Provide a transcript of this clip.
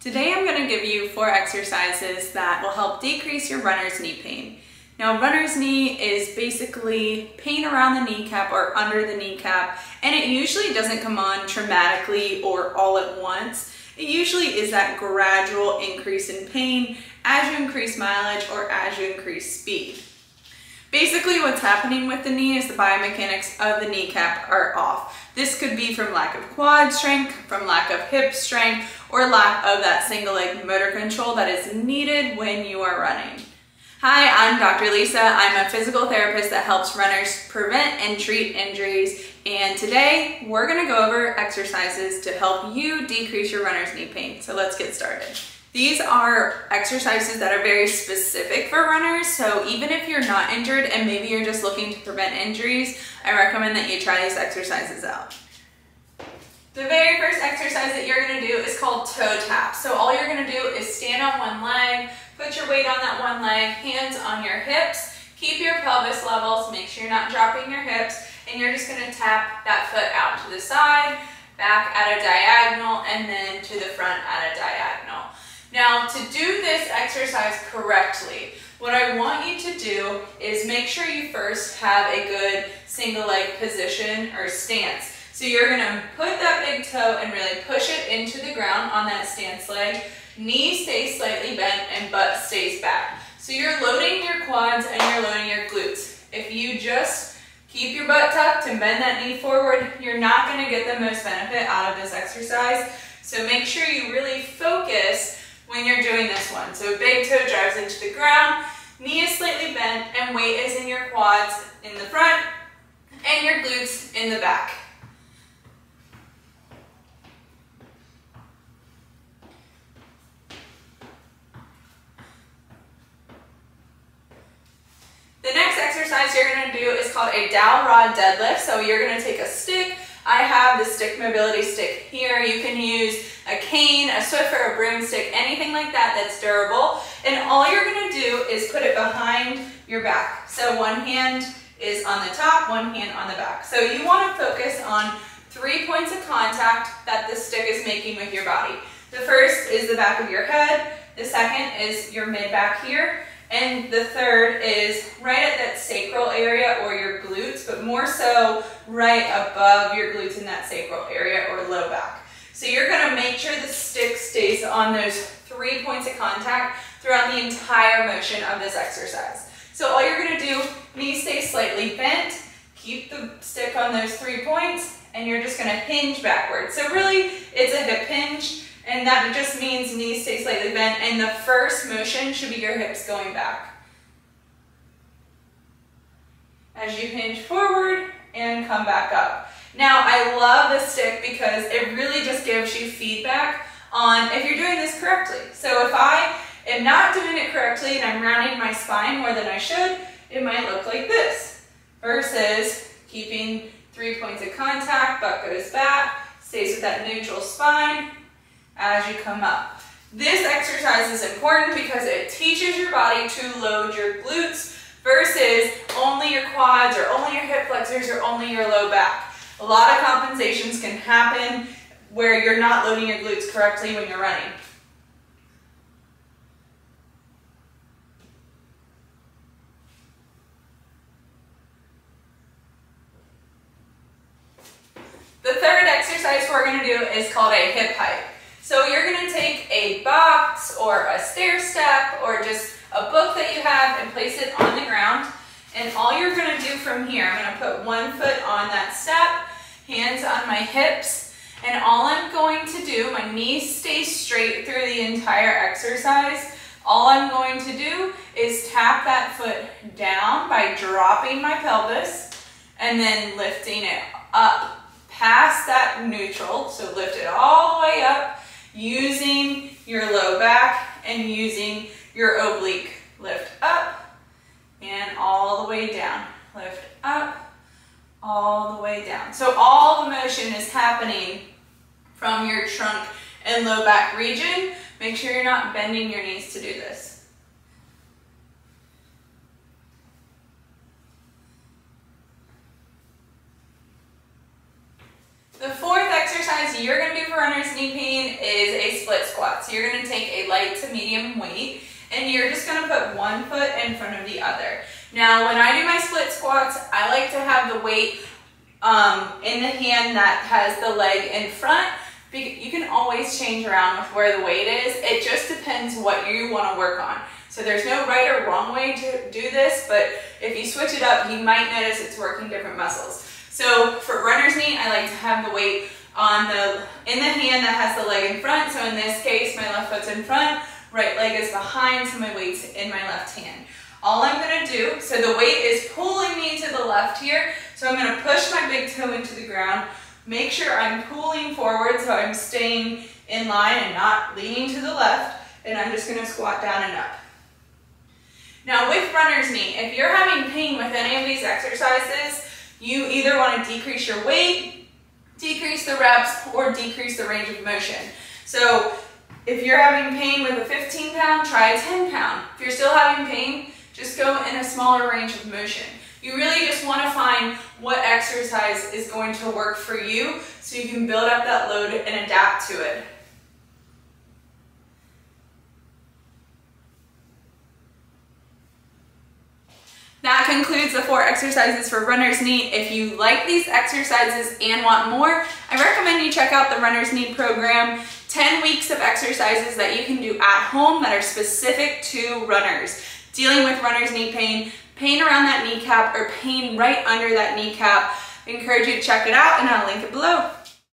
Today I'm going to give you four exercises that will help decrease your runner's knee pain. Now runner's knee is basically pain around the kneecap or under the kneecap and it usually doesn't come on traumatically or all at once. It usually is that gradual increase in pain as you increase mileage or as you increase speed. Basically what's happening with the knee is the biomechanics of the kneecap are off. This could be from lack of quad strength, from lack of hip strength, or lack of that single leg motor control that is needed when you are running. Hi, I'm Dr. Lisa. I'm a physical therapist that helps runners prevent and treat injuries. And today we're gonna go over exercises to help you decrease your runner's knee pain. So let's get started. These are exercises that are very specific for runners, so even if you're not injured and maybe you're just looking to prevent injuries, I recommend that you try these exercises out. The very first exercise that you're gonna do is called toe tap. So all you're gonna do is stand on one leg, put your weight on that one leg, hands on your hips, keep your pelvis level, so make sure you're not dropping your hips, and you're just gonna tap that foot out to the side, back at a diagonal, and then to the front at a diagonal. Now, to do this exercise correctly, what I want you to do is make sure you first have a good single leg position or stance. So you're gonna put that big toe and really push it into the ground on that stance leg. Knee stays slightly bent and butt stays back. So you're loading your quads and you're loading your glutes. If you just keep your butt tucked and bend that knee forward, you're not gonna get the most benefit out of this exercise. So make sure you really focus when you're doing this one. So big toe drives into the ground, knee is slightly bent, and weight is in your quads in the front, and your glutes in the back. The next exercise you're gonna do is called a dowel rod deadlift. So you're gonna take a stick, I have the stick mobility stick here. You can use a cane, a Swiffer, a broomstick, anything like that that's durable. And all you're gonna do is put it behind your back. So one hand is on the top, one hand on the back. So you wanna focus on three points of contact that the stick is making with your body. The first is the back of your head. The second is your mid back here. And the third is right at that sacral area or your glutes, but more so right above your glutes in that sacral area or low back. So you're gonna make sure the stick stays on those three points of contact throughout the entire motion of this exercise. So all you're gonna do, knees stay slightly bent, keep the stick on those three points, and you're just gonna hinge backwards. So really, it's a hip hinge, and that just means knees stay slightly bent, and the first motion should be your hips going back. As you hinge forward and come back up. Now, I love this stick because it really just gives you feedback on if you're doing this correctly. So if I am not doing it correctly and I'm rounding my spine more than I should, it might look like this. Versus keeping three points of contact, butt goes back, stays with that neutral spine, as you come up. This exercise is important because it teaches your body to load your glutes versus only your quads or only your hip flexors or only your low back. A lot of compensations can happen where you're not loading your glutes correctly when you're running. The third exercise we're going to do is called a hip hike. So you're gonna take a box or a stair step or just a book that you have and place it on the ground. And all you're gonna do from here, I'm gonna put one foot on that step, hands on my hips, and all I'm going to do, my knees stay straight through the entire exercise. All I'm going to do is tap that foot down by dropping my pelvis and then lifting it up past that neutral. So lift it all the way up using your low back and using your oblique. Lift up and all the way down. Lift up, all the way down. So all the motion is happening from your trunk and low back region. Make sure you're not bending your knees to do this. The fourth exercise you're going to do for runner's knee pain is a split squat. So you're gonna take a light to medium weight and you're just gonna put one foot in front of the other. Now, when I do my split squats, I like to have the weight um, in the hand that has the leg in front. You can always change around with where the weight is. It just depends what you wanna work on. So there's no right or wrong way to do this, but if you switch it up, you might notice it's working different muscles. So for runner's knee, I like to have the weight on the in the hand that has the leg in front. So in this case, my left foot's in front, right leg is behind, so my weight's in my left hand. All I'm gonna do, so the weight is pulling me to the left here, so I'm gonna push my big toe into the ground, make sure I'm pulling forward so I'm staying in line and not leaning to the left, and I'm just gonna squat down and up. Now with runner's knee, if you're having pain with any of these exercises, you either want to decrease your weight, decrease the reps, or decrease the range of motion. So if you're having pain with a 15 pound, try a 10 pound. If you're still having pain, just go in a smaller range of motion. You really just want to find what exercise is going to work for you so you can build up that load and adapt to it. That concludes the four exercises for runner's knee. If you like these exercises and want more, I recommend you check out the runner's knee program. 10 weeks of exercises that you can do at home that are specific to runners. Dealing with runner's knee pain, pain around that kneecap, or pain right under that kneecap. I encourage you to check it out and I'll link it below.